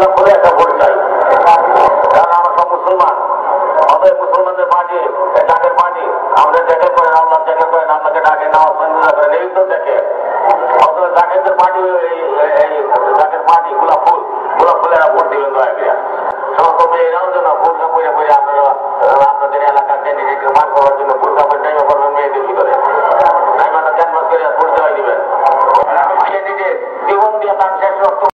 আমরা করে একটা ভোট চাই কারণ আমরা সব মুসলমান অতএব মুসলমানদের পার্টি ডাকের পার্টি আমাদের দেখে করেন, আল্লাহ দেখে করেন, আপনাকে ডাকে, না অসন্ধিদা করেন, এই তো দেখে। অতএব ডাকের পার্টি এই ডাকের পার্টি গোলাপ ফুল, গোলাপ ফুলেরা ভোট দিবেন দয়া করে সমস্ত মেয়েরাও যেন ভোটটা করে করে আপনারা আপনাদের এলাকার ক্যান্ডিডেটকে মান করার জন্য ভোটটা করে টাইমে করবেন মেয়েদের ভিতরে টাইমাটা ক্যানভাস করে ভোট দেওয়া দিবেন। ক্যান্ডিডেট জীবন দিয়ে তার শেষ রক্ত